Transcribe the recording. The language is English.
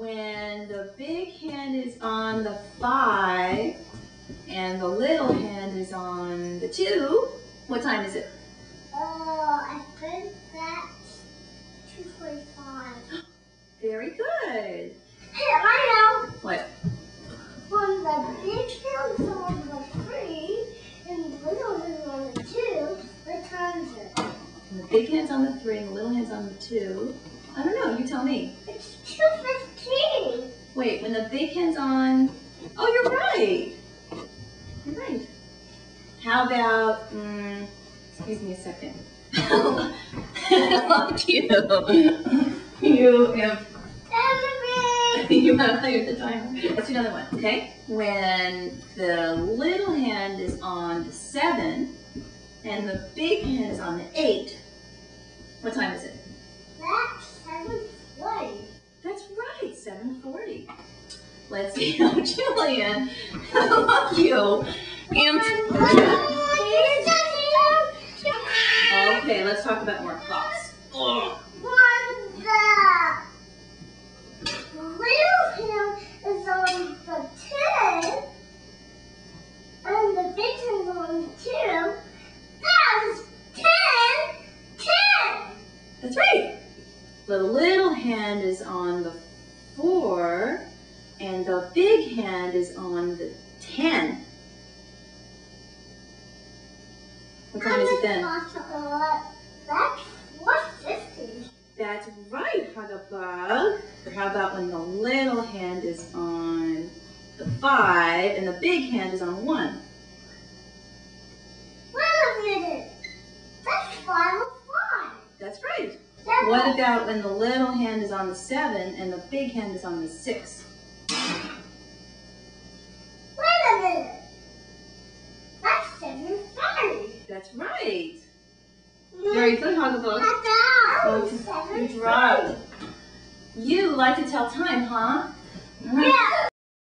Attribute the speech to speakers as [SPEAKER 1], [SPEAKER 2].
[SPEAKER 1] when the big hand is on the five and the little hand is on the two, what time is it?
[SPEAKER 2] Oh, I think that's 245.
[SPEAKER 1] Very good.
[SPEAKER 2] Hey, I know.
[SPEAKER 1] What?
[SPEAKER 2] When the big hand's on the three and the little is on the two, what time is it?
[SPEAKER 1] And the big hand's on the three and the little hand's on the two. I don't know, you tell me.
[SPEAKER 2] It's 215.
[SPEAKER 1] When the big hand's on, oh, you're right. You're right. How about, mm, excuse me a second. Like you. You have, you have cleared the timer. Let's do another one, okay? When the little hand is on the seven and the big hand is on the eight, what time is it?
[SPEAKER 2] That's 720.
[SPEAKER 1] That's right, 740. Let's see how Julian, how about you? And okay, let's talk about more clocks.
[SPEAKER 2] When the little hand is on the hand is on the
[SPEAKER 1] ten. What time is it then?
[SPEAKER 2] That's 450.
[SPEAKER 1] That's right, Huggabug. Or how about when the little hand is on the five and the big hand is on one?
[SPEAKER 2] Wait a minute. That's 505.
[SPEAKER 1] That's right.
[SPEAKER 2] That's
[SPEAKER 1] What about when the little hand is on the seven and the big hand is on the six? Right. Very good, Huggabug.
[SPEAKER 2] That's
[SPEAKER 1] You dropped. You like to tell time, huh?
[SPEAKER 2] Yeah.